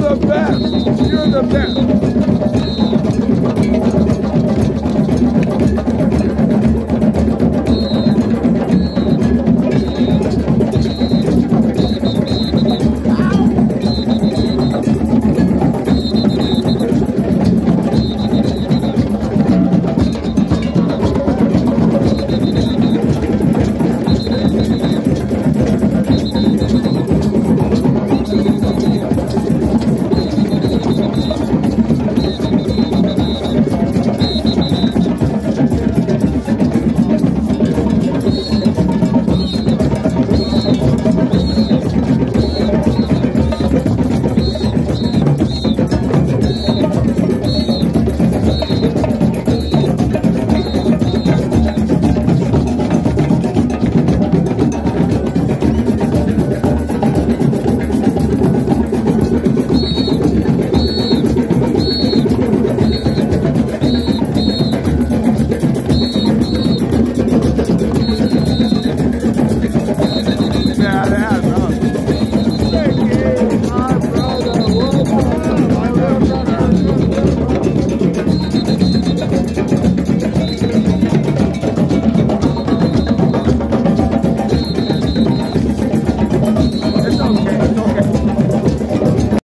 the best. You're the best.